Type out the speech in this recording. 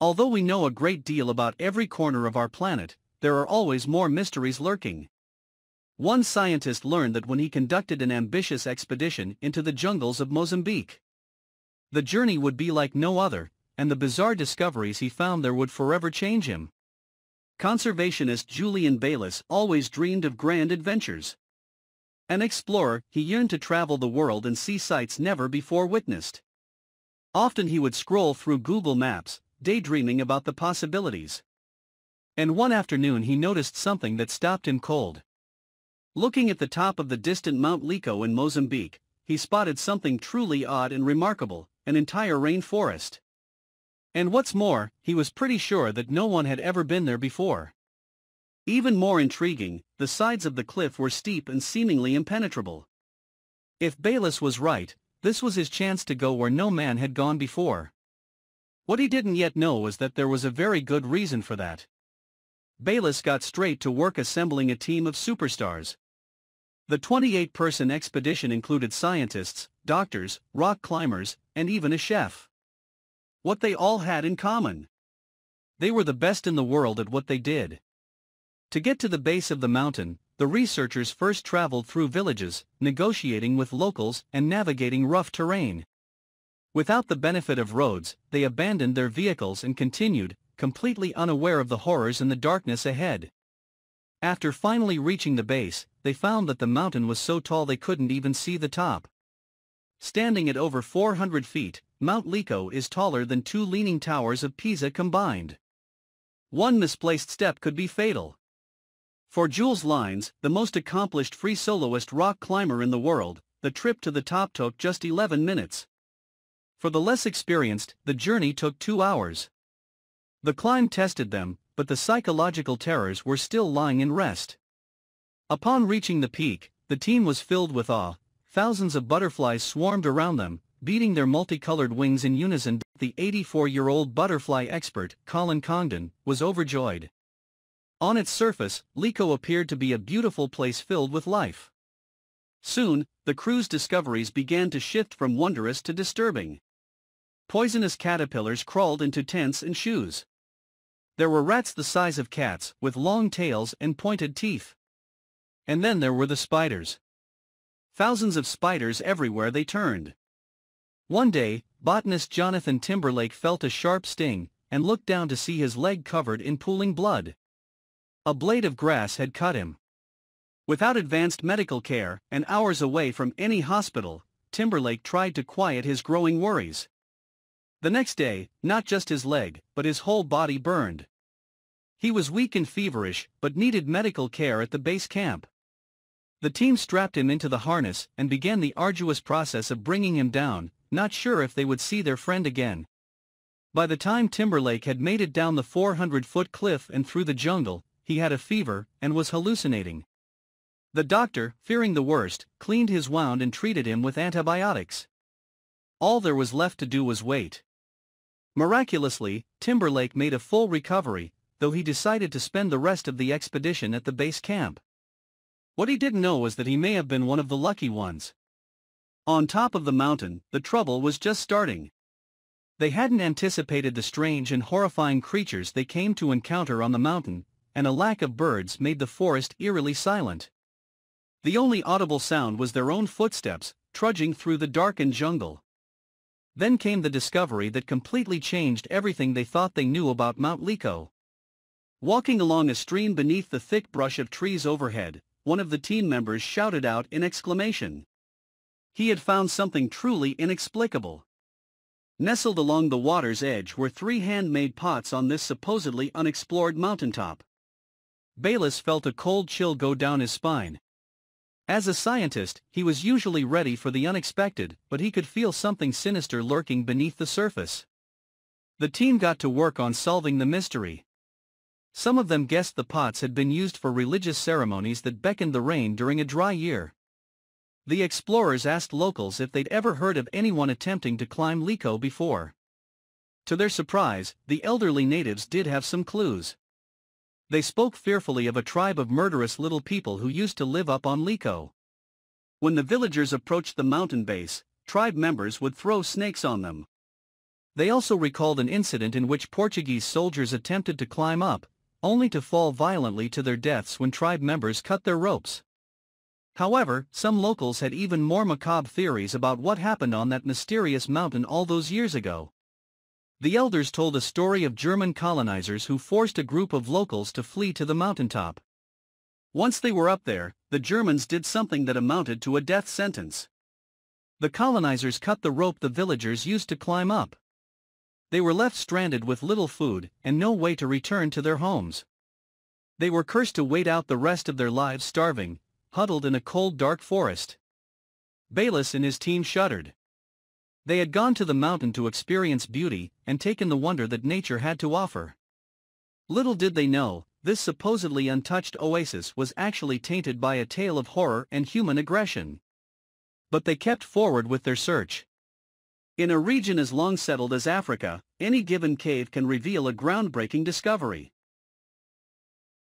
Although we know a great deal about every corner of our planet, there are always more mysteries lurking. One scientist learned that when he conducted an ambitious expedition into the jungles of Mozambique. The journey would be like no other, and the bizarre discoveries he found there would forever change him. Conservationist Julian Bayliss always dreamed of grand adventures. An explorer, he yearned to travel the world and see sights never before witnessed. Often he would scroll through Google Maps, daydreaming about the possibilities. And one afternoon he noticed something that stopped him cold. Looking at the top of the distant Mount Lico in Mozambique, he spotted something truly odd and remarkable, an entire rainforest. And what's more, he was pretty sure that no one had ever been there before. Even more intriguing, the sides of the cliff were steep and seemingly impenetrable. If Bayliss was right, this was his chance to go where no man had gone before. What he didn't yet know was that there was a very good reason for that. Bayliss got straight to work assembling a team of superstars. The 28-person expedition included scientists, doctors, rock climbers, and even a chef. What they all had in common. They were the best in the world at what they did. To get to the base of the mountain, the researchers first traveled through villages, negotiating with locals and navigating rough terrain. Without the benefit of roads, they abandoned their vehicles and continued, completely unaware of the horrors and the darkness ahead. After finally reaching the base, they found that the mountain was so tall they couldn't even see the top. Standing at over 400 feet, Mount Lico is taller than two leaning towers of Pisa combined. One misplaced step could be fatal. For Jules Lines, the most accomplished free soloist rock climber in the world, the trip to the top took just 11 minutes. For the less experienced, the journey took two hours. The climb tested them, but the psychological terrors were still lying in rest. Upon reaching the peak, the team was filled with awe, thousands of butterflies swarmed around them, beating their multicolored wings in unison. The 84-year-old butterfly expert, Colin Congdon, was overjoyed. On its surface, Lico appeared to be a beautiful place filled with life. Soon, the crew's discoveries began to shift from wondrous to disturbing. Poisonous caterpillars crawled into tents and shoes. There were rats the size of cats, with long tails and pointed teeth. And then there were the spiders. Thousands of spiders everywhere they turned. One day, botanist Jonathan Timberlake felt a sharp sting, and looked down to see his leg covered in pooling blood. A blade of grass had cut him. Without advanced medical care, and hours away from any hospital, Timberlake tried to quiet his growing worries. The next day, not just his leg, but his whole body burned. He was weak and feverish, but needed medical care at the base camp. The team strapped him into the harness and began the arduous process of bringing him down, not sure if they would see their friend again. By the time Timberlake had made it down the 400-foot cliff and through the jungle, he had a fever and was hallucinating. The doctor, fearing the worst, cleaned his wound and treated him with antibiotics. All there was left to do was wait. Miraculously, Timberlake made a full recovery, though he decided to spend the rest of the expedition at the base camp. What he didn't know was that he may have been one of the lucky ones. On top of the mountain, the trouble was just starting. They hadn't anticipated the strange and horrifying creatures they came to encounter on the mountain, and a lack of birds made the forest eerily silent. The only audible sound was their own footsteps, trudging through the darkened jungle. Then came the discovery that completely changed everything they thought they knew about Mount Lico. Walking along a stream beneath the thick brush of trees overhead, one of the team members shouted out in exclamation. He had found something truly inexplicable. Nestled along the water's edge were three handmade pots on this supposedly unexplored mountaintop. Bayliss felt a cold chill go down his spine, as a scientist, he was usually ready for the unexpected, but he could feel something sinister lurking beneath the surface. The team got to work on solving the mystery. Some of them guessed the pots had been used for religious ceremonies that beckoned the rain during a dry year. The explorers asked locals if they'd ever heard of anyone attempting to climb Lico before. To their surprise, the elderly natives did have some clues. They spoke fearfully of a tribe of murderous little people who used to live up on Lico. When the villagers approached the mountain base, tribe members would throw snakes on them. They also recalled an incident in which Portuguese soldiers attempted to climb up, only to fall violently to their deaths when tribe members cut their ropes. However, some locals had even more macabre theories about what happened on that mysterious mountain all those years ago. The elders told a story of German colonizers who forced a group of locals to flee to the mountaintop. Once they were up there, the Germans did something that amounted to a death sentence. The colonizers cut the rope the villagers used to climb up. They were left stranded with little food and no way to return to their homes. They were cursed to wait out the rest of their lives starving, huddled in a cold dark forest. Bayliss and his team shuddered. They had gone to the mountain to experience beauty and taken the wonder that nature had to offer. Little did they know, this supposedly untouched oasis was actually tainted by a tale of horror and human aggression. But they kept forward with their search. In a region as long settled as Africa, any given cave can reveal a groundbreaking discovery.